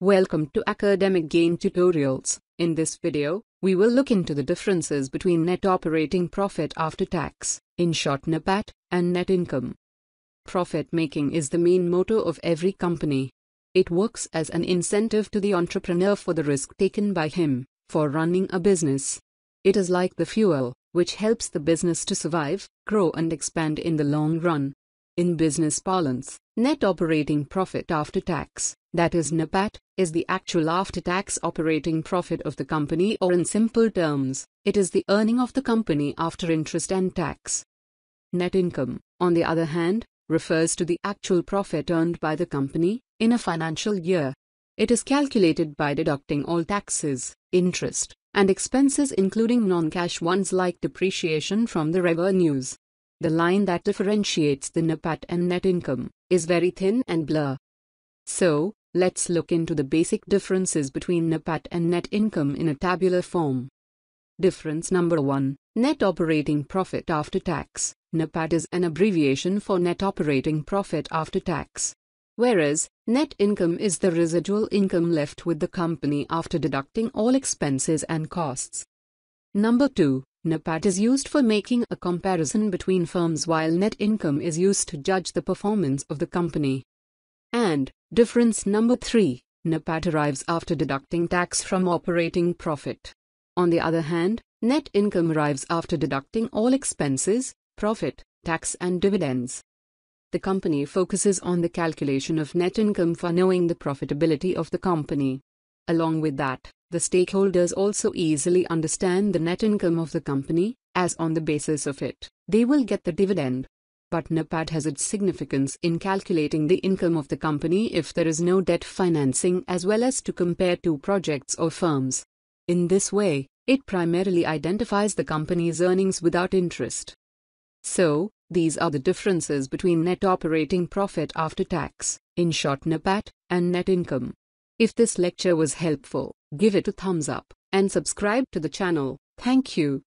Welcome to Academic Gain Tutorials. In this video, we will look into the differences between net operating profit after tax, in short NOPAT, and net income. Profit making is the main motto of every company. It works as an incentive to the entrepreneur for the risk taken by him for running a business. It is like the fuel, which helps the business to survive, grow, and expand in the long run. In business parlance, net operating profit after tax, that is NOPAT, is the actual after tax operating profit of the company, or in simple terms, it is the earning of the company after interest and tax. Net income, on the other hand, refers to the actual profit earned by the company in a financial year. It is calculated by deducting all taxes, interest, and expenses, including non cash ones like depreciation from the revenues. The line that differentiates the NOPAT and net income is very thin and blur. So, let's look into the basic differences between NOPAT and net income in a tabular form. Difference number 1 Net operating profit after tax. NOPAT is an abbreviation for net operating profit after tax. Whereas, net income is the residual income left with the company after deducting all expenses and costs. Number 2 NOPAT is used for making a comparison between firms while net income is used to judge the performance of the company. And, difference number 3 NOPAT arrives after deducting tax from operating profit. On the other hand, net income arrives after deducting all expenses, profit, tax, and dividends. The company focuses on the calculation of net income for knowing the profitability of the company. Along with that, the stakeholders also easily understand the net income of the company, as on the basis of it, they will get the dividend. But NOPAT has its significance in calculating the income of the company if there is no debt financing as well as to compare two projects or firms. In this way, it primarily identifies the company's earnings without interest. So, these are the differences between net operating profit after tax, in short NOPAT, and net income. If this lecture was helpful, give it a thumbs up and subscribe to the channel. Thank you.